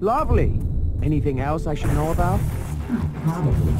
Lovely. Anything else I should know about? Probably,